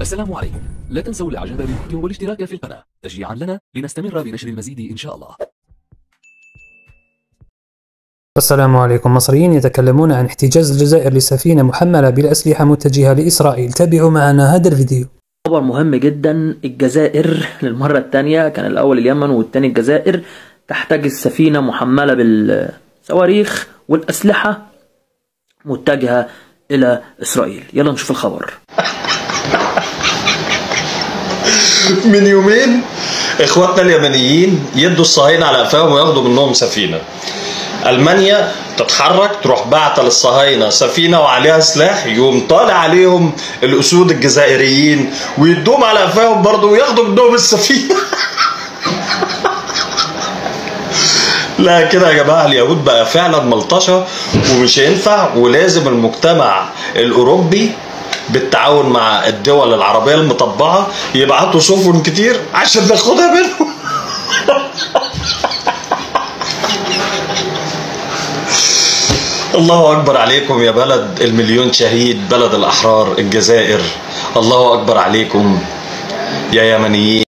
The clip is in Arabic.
السلام عليكم. لا تنسوا الاعجاب بالفيديو والاشتراك في القناة. تشجيعا لنا لنستمر بنشر المزيد إن شاء الله. السلام عليكم. مصريين يتكلمون عن احتجاز الجزائر لسفينة محملة بالأسلحة متجهة لإسرائيل. تابعوا معنا هذا الفيديو. خبر مهم جدا. الجزائر للمرة الثانية كان الأول اليمن والثاني الجزائر. تحتجز سفينة محملة بالصواريخ والأسلحة متجهة إلى إسرائيل. يلا نشوف الخبر. من يومين. إخواتنا اليمنيين يدوا الصهاينة على قفاهم وياخدوا منهم سفينة. ألمانيا تتحرك تروح بعت للصهاينة. سفينة وعليها سلاح يقوم طالع عليهم الأسود الجزائريين ويدوهم على قفاهم برضه وياخدوا منهم السفينة. لا كده يا جماعة اليهود بقى فعلا ملطشة ومش هينفع ولازم المجتمع الأوروبي بالتعاون مع الدول العربية المطبعه يبعتوا سفن كتير عشان ناخدها منهم. الله أكبر عليكم يا بلد المليون شهيد بلد الأحرار الجزائر. الله أكبر عليكم يا يمنيين.